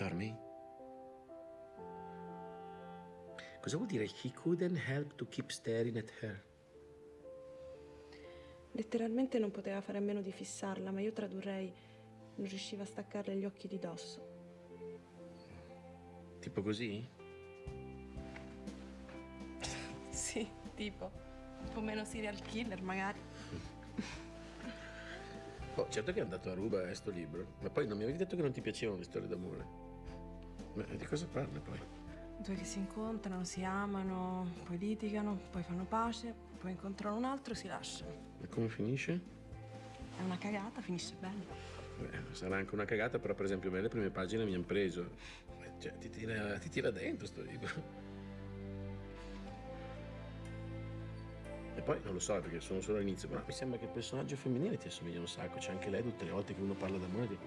Dormi? Cosa vuol dire he couldn't help to keep staring at her? Letteralmente non poteva fare a meno di fissarla, ma io tradurrei non riusciva a staccarle gli occhi di dosso. Tipo così? Sì, tipo. Un po' meno serial killer, magari. Oh, certo che è andato a ruba eh, sto libro, ma poi non mi avevi detto che non ti piacevano le storie d'amore. Ma di cosa parla poi? Due che si incontrano, si amano, poi litigano, poi fanno pace, poi incontrano un altro e si lasciano. E come finisce? È una cagata, finisce bene. Beh, sarà anche una cagata, però per esempio a me le prime pagine mi hanno preso. Cioè, ti tira, ti tira dentro sto libro. E poi non lo so perché sono solo all'inizio, ma mi sembra che il personaggio femminile ti assomiglia un sacco. C'è anche lei tutte le volte che uno parla d'amore. Ti...